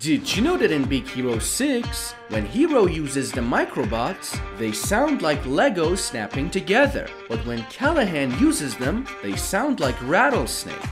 Did you know that in Big Hero 6, when Hero uses the Microbots, they sound like Legos snapping together, but when Callahan uses them, they sound like rattlesnakes.